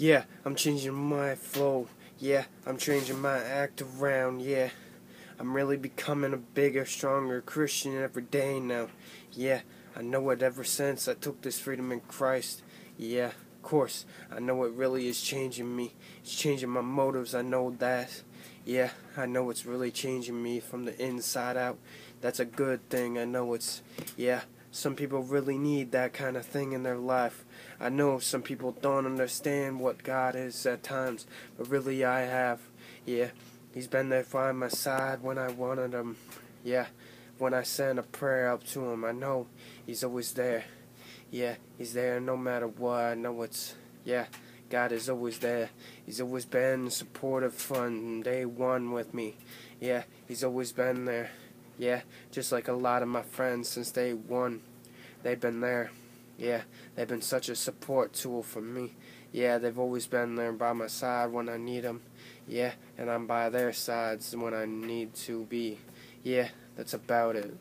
Yeah, I'm changing my flow. Yeah, I'm changing my act around. Yeah, I'm really becoming a bigger, stronger Christian every day now. Yeah, I know it ever since I took this freedom in Christ. Yeah, of course, I know it really is changing me. It's changing my motives, I know that. Yeah, I know it's really changing me from the inside out. That's a good thing. I know it's, yeah, some people really need that kind of thing in their life. I know some people don't understand what God is at times, but really I have. Yeah, He's been there by my side when I wanted Him. Yeah, when I sent a prayer up to Him, I know He's always there. Yeah, He's there no matter what. I know it's, yeah, God is always there. He's always been supportive from day one with me. Yeah, He's always been there. Yeah, just like a lot of my friends since day one. They've been there. Yeah, they've been such a support tool for me. Yeah, they've always been there by my side when I need them. Yeah, and I'm by their sides when I need to be. Yeah, that's about it.